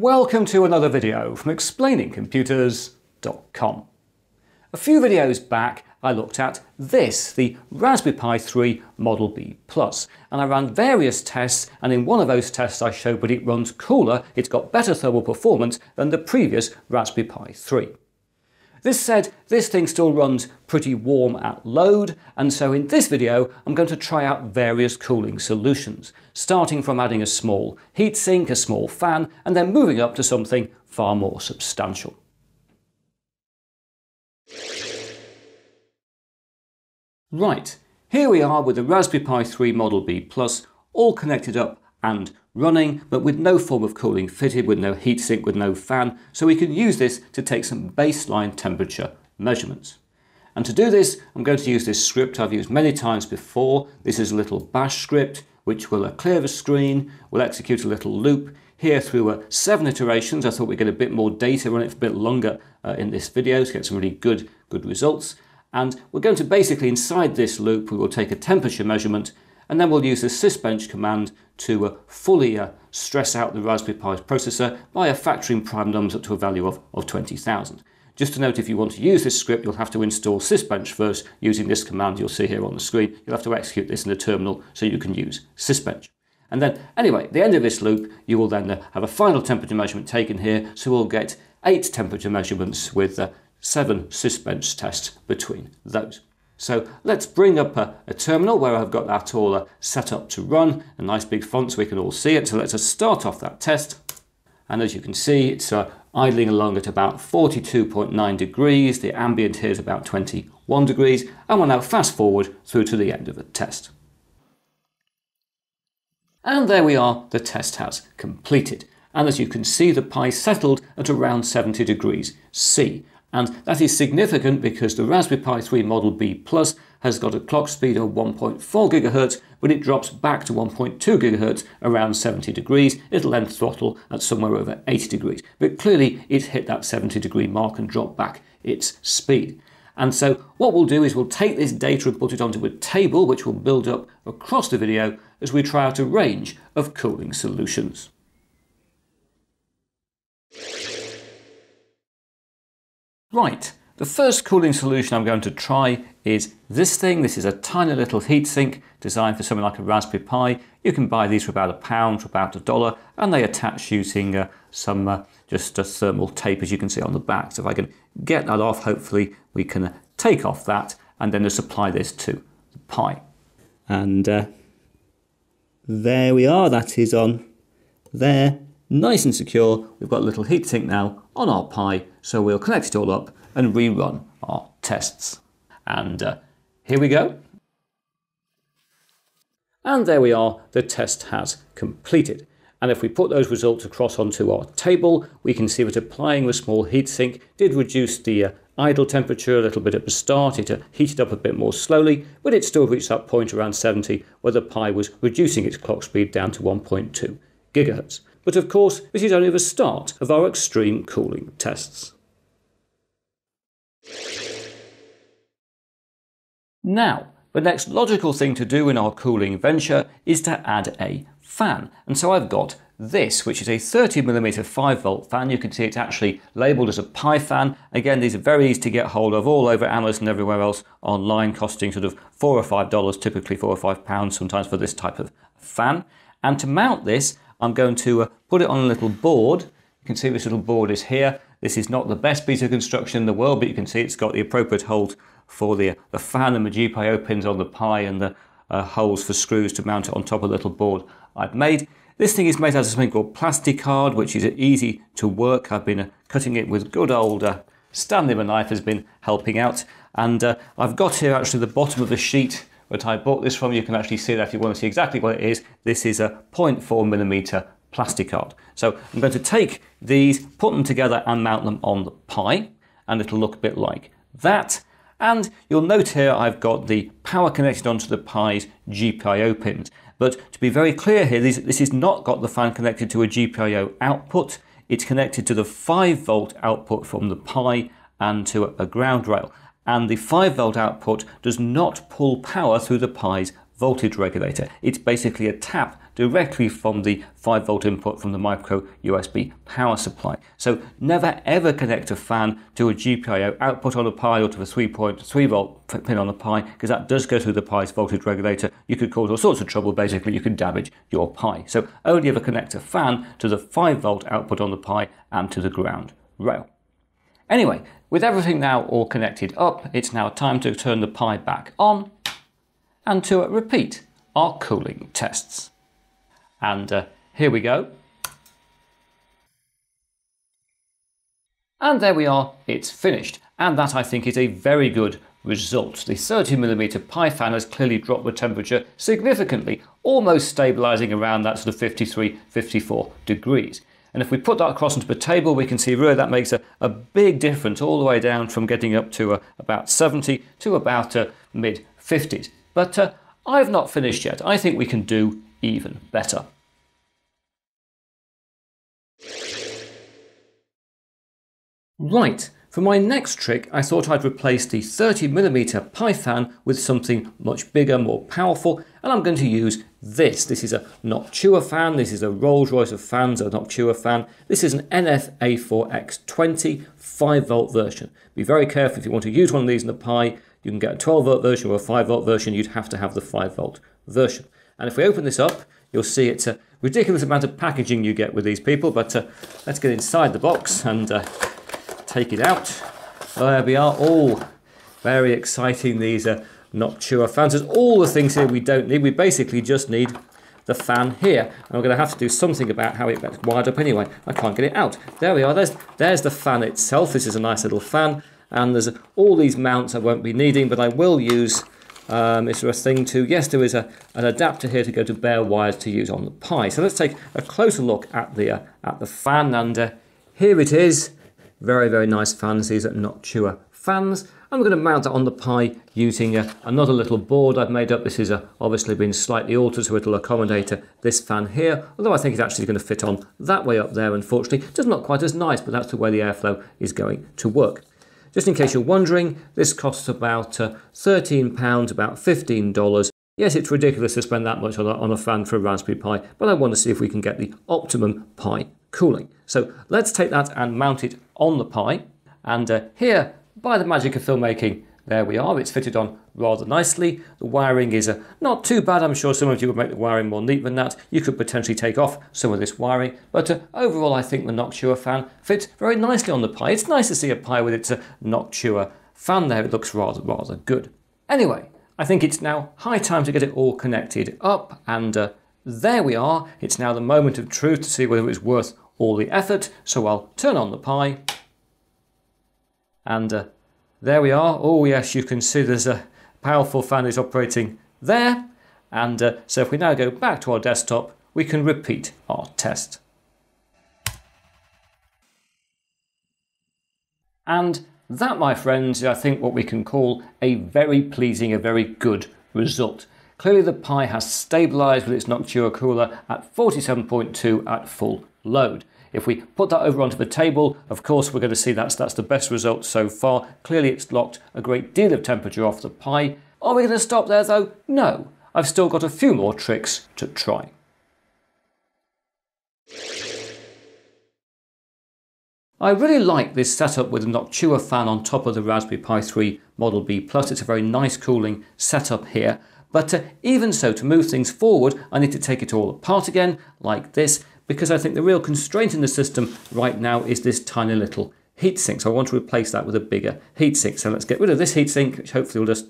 Welcome to another video from explainingcomputers.com. A few videos back I looked at this, the Raspberry Pi 3 Model B Plus, and I ran various tests and in one of those tests I showed that it runs cooler, it's got better thermal performance than the previous Raspberry Pi 3. This said, this thing still runs pretty warm at load, and so in this video I'm going to try out various cooling solutions, starting from adding a small heatsink, a small fan, and then moving up to something far more substantial. Right, here we are with the Raspberry Pi 3 Model B Plus, all connected up and running, but with no form of cooling fitted, with no heatsink, with no fan, so we can use this to take some baseline temperature measurements. And to do this, I'm going to use this script I've used many times before. This is a little bash script, which will uh, clear the screen, will execute a little loop. Here through uh, seven iterations, I thought we'd get a bit more data, run it for a bit longer uh, in this video to get some really good, good results. And we're going to basically, inside this loop, we will take a temperature measurement and then we'll use the sysbench command to uh, fully uh, stress out the Raspberry Pi's processor by factoring prime numbers up to a value of, of 20,000. Just to note, if you want to use this script, you'll have to install sysbench first using this command you'll see here on the screen. You'll have to execute this in the terminal so you can use sysbench. And then, anyway, at the end of this loop, you will then uh, have a final temperature measurement taken here, so we'll get eight temperature measurements with uh, seven sysbench tests between those. So let's bring up a, a terminal where I've got that all uh, set up to run, a nice big font so we can all see it. So let's just start off that test. And as you can see, it's uh, idling along at about 42.9 degrees. The ambient here is about 21 degrees. And we'll now fast forward through to the end of the test. And there we are, the test has completed. And as you can see, the Pi settled at around 70 degrees C. And that is significant because the Raspberry Pi 3 Model B Plus has got a clock speed of 1.4 GHz, but it drops back to 1.2 GHz around 70 degrees. It'll then throttle at somewhere over 80 degrees. But clearly it's hit that 70 degree mark and dropped back its speed. And so what we'll do is we'll take this data and put it onto a table which will build up across the video as we try out a range of cooling solutions. Right, the first cooling solution I'm going to try is this thing. This is a tiny little heatsink designed for something like a Raspberry Pi. You can buy these for about a pound, for about a dollar, and they attach using uh, some uh, just a thermal tape as you can see on the back. So if I can get that off, hopefully we can uh, take off that and then just apply this to the Pi. And uh, there we are, that is on there nice and secure. We've got a little heatsink now on our Pi, so we'll connect it all up and rerun our tests. And uh, here we go. And there we are, the test has completed. And if we put those results across onto our table, we can see that applying the small heatsink did reduce the uh, idle temperature a little bit at the start. It uh, heated up a bit more slowly, but it still reached that point around 70 where the Pi was reducing its clock speed down to 1.2 gigahertz. But of course, this is only the start of our extreme cooling tests. Now, the next logical thing to do in our cooling venture is to add a fan. And so I've got this, which is a 30mm 5 volt fan. You can see it's actually labelled as a Pi fan. Again, these are very easy to get hold of all over Amazon and everywhere else online, costing sort of four or five dollars, typically four or five pounds sometimes for this type of fan. And to mount this, I'm going to uh, put it on a little board. You can see this little board is here. This is not the best piece of construction in the world, but you can see it's got the appropriate holes for the, the fan and the GPIO pins on the Pi and the uh, holes for screws to mount it on top of the little board I've made. This thing is made out of something called Plasticard, which is easy to work. I've been uh, cutting it with good old uh, Stanley the knife has been helping out. And uh, I've got here actually the bottom of the sheet but I bought this from. You can actually see that if you want to see exactly what it is. This is a 0.4 millimeter Plasticard. So I'm going to take these, put them together and mount them on the Pi, and it'll look a bit like that. And you'll note here I've got the power connected onto the Pi's GPIO pins. But to be very clear here, this, this has not got the fan connected to a GPIO output. It's connected to the 5 volt output from the Pi and to a ground rail and the 5 volt output does not pull power through the Pi's voltage regulator. It's basically a tap directly from the 5 volt input from the micro USB power supply. So never ever connect a fan to a GPIO output on a Pi or to the 3.3 volt pin on a Pi because that does go through the Pi's voltage regulator. You could cause all sorts of trouble basically, you could damage your Pi. So only ever connect a fan to the 5 volt output on the Pi and to the ground rail. Anyway, with everything now all connected up, it's now time to turn the Pi back on and to repeat our cooling tests. And uh, here we go. And there we are, it's finished. And that I think is a very good result. The 30mm Pi fan has clearly dropped the temperature significantly, almost stabilising around that sort of 53, 54 degrees. And if we put that across onto the table, we can see really that makes a, a big difference all the way down from getting up to uh, about 70 to about uh, mid 50s. But uh, I've not finished yet. I think we can do even better. Right, for my next trick I thought I'd replace the 30mm Pi fan with something much bigger, more powerful, and I'm going to use this. This is a Noctua fan, this is a Rolls Royce of fans, a Noctua fan. This is an NF-A4X20 5 volt version. Be very careful if you want to use one of these in the Pi, you can get a 12 volt version or a 5 volt version, you'd have to have the 5 volt version. And if we open this up, you'll see it's a ridiculous amount of packaging you get with these people, but uh, let's get inside the box and uh, take it out. There we are, all very exciting. These are Noctua fans. There's all the things here we don't need. We basically just need the fan here. And I'm going to have to do something about how it gets wired up anyway. I can't get it out. There we are. There's, there's the fan itself. This is a nice little fan and there's all these mounts I won't be needing, but I will use. Um, is there a thing to? Yes, there is a, an adapter here to go to bare wires to use on the Pi. So let's take a closer look at the uh, at the fan, and uh, here it is. Very very nice fans. These are Noctua fans. I'm going to mount it on the Pi using uh, another little board I've made up. This is uh, obviously been slightly altered so it'll accommodate uh, this fan here, although I think it's actually going to fit on that way up there, unfortunately. Just not quite as nice, but that's the way the airflow is going to work. Just in case you're wondering, this costs about uh, £13, about $15. Yes, it's ridiculous to spend that much on a, on a fan for a Raspberry Pi, but I want to see if we can get the optimum Pi cooling. So let's take that and mount it on the Pi. And uh, here, by the magic of filmmaking, there we are, it's fitted on rather nicely. The wiring is uh, not too bad, I'm sure some of you would make the wiring more neat than that. You could potentially take off some of this wiring, but uh, overall I think the Noctua fan fits very nicely on the Pi. It's nice to see a Pi with its uh, Noctua fan there, it looks rather, rather good. Anyway, I think it's now high time to get it all connected up, and uh, there we are. It's now the moment of truth to see whether it's worth all the effort, so I'll turn on the Pi, and uh, there we are. Oh yes, you can see there's a powerful fan is operating there. And uh, so if we now go back to our desktop, we can repeat our test. And that, my friends, is I think what we can call a very pleasing, a very good result. Clearly the Pi has stabilised with its Noctua cooler at 47.2 at full load. If we put that over onto the table, of course, we're going to see that's, that's the best result so far. Clearly, it's locked a great deal of temperature off the Pi. Are we going to stop there though? No. I've still got a few more tricks to try. I really like this setup with a Noctua fan on top of the Raspberry Pi 3 Model B Plus. It's a very nice cooling setup here. But uh, even so, to move things forward, I need to take it all apart again, like this, because I think the real constraint in the system right now is this tiny little heatsink. So I want to replace that with a bigger heatsink. So let's get rid of this heatsink, which hopefully will just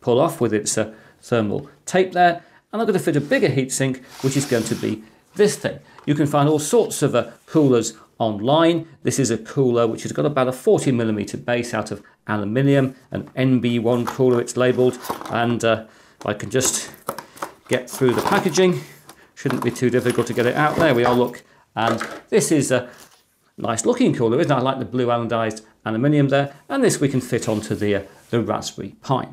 pull off with its uh, thermal tape there. And I'm going to fit a bigger heatsink, which is going to be this thing. You can find all sorts of uh, coolers online. This is a cooler which has got about a 40 millimeter base out of aluminium, an NB1 cooler it's labelled, and uh, I can just get through the packaging Shouldn't be too difficult to get it out. There we are, look. And this is a nice looking cooler, isn't it? I like the blue anodized aluminium there. And this we can fit onto the, uh, the Raspberry Pi.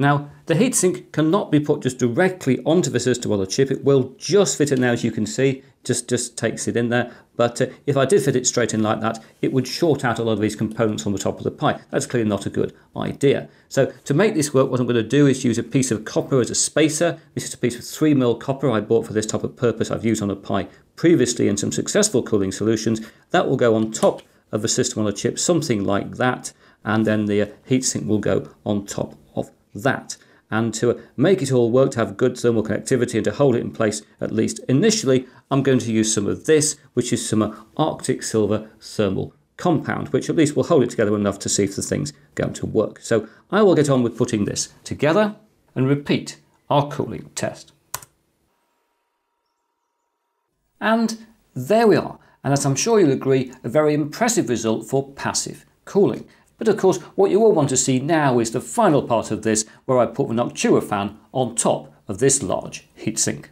Now, the heatsink cannot be put just directly onto the system on the chip. It will just fit in there, as you can see, just, just takes it in there. But uh, if I did fit it straight in like that, it would short out a lot of these components on the top of the Pi. That's clearly not a good idea. So to make this work, what I'm going to do is use a piece of copper as a spacer. This is a piece of 3mm copper I bought for this type of purpose. I've used on a Pi previously in some successful cooling solutions. That will go on top of the system on a chip, something like that. And then the uh, heatsink will go on top that. And to make it all work, to have good thermal connectivity and to hold it in place at least initially, I'm going to use some of this, which is some Arctic Silver thermal compound, which at least will hold it together enough to see if the thing's going to work. So I will get on with putting this together and repeat our cooling test. And there we are. And as I'm sure you'll agree, a very impressive result for passive cooling. But of course, what you all want to see now is the final part of this, where I put the Noctua fan on top of this large heatsink.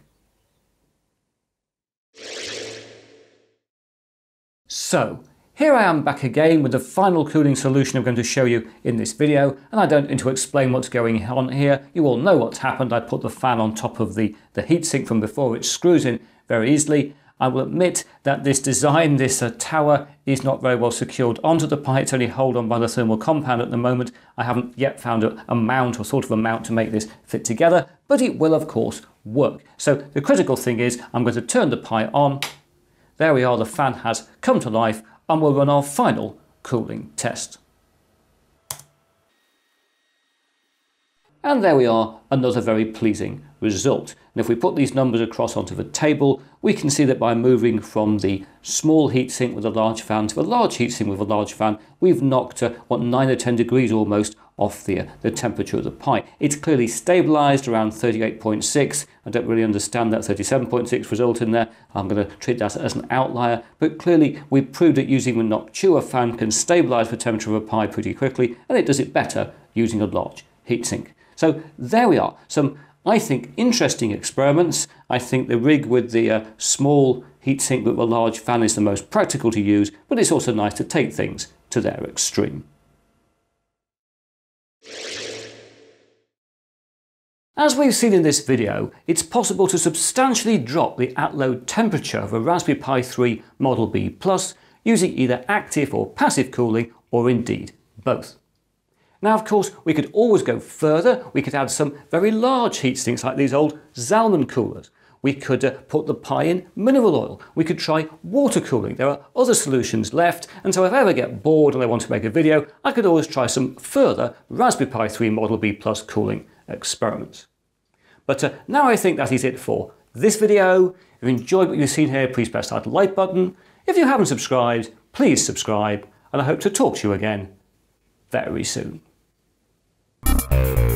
So, here I am back again with the final cooling solution I'm going to show you in this video, and I don't need to explain what's going on here. You all know what's happened. I put the fan on top of the, the heatsink from before, which screws in very easily, I will admit that this design, this uh, tower, is not very well secured onto the Pi. It's only held on by the thermal compound at the moment. I haven't yet found a, a mount or sort of a mount to make this fit together, but it will of course work. So the critical thing is I'm going to turn the Pi on. There we are, the fan has come to life and we'll run our final cooling test. And there we are, another very pleasing result. And if we put these numbers across onto the table, we can see that by moving from the small heatsink with a large fan to a large heatsink with a large fan, we've knocked, uh, what, 9 or 10 degrees almost off the, uh, the temperature of the Pi. It's clearly stabilised around 38.6. I don't really understand that 37.6 result in there. I'm going to treat that as an outlier. But clearly we've proved that using the Noctua fan can stabilise the temperature of a Pi pretty quickly, and it does it better using a large heatsink. So there we are. Some, I think, interesting experiments. I think the rig with the uh, small heatsink with a large fan is the most practical to use, but it's also nice to take things to their extreme. As we've seen in this video, it's possible to substantially drop the at-load temperature of a Raspberry Pi 3 Model B Plus using either active or passive cooling, or indeed both. Now, of course, we could always go further. We could add some very large heat sinks like these old Zalman coolers. We could uh, put the Pi in mineral oil. We could try water cooling. There are other solutions left, and so if I ever get bored and I want to make a video, I could always try some further Raspberry Pi 3 Model B Plus cooling experiments. But uh, now I think that is it for this video. If you enjoyed what you've seen here, please press that like button. If you haven't subscribed, please subscribe, and I hope to talk to you again very soon. Thank you.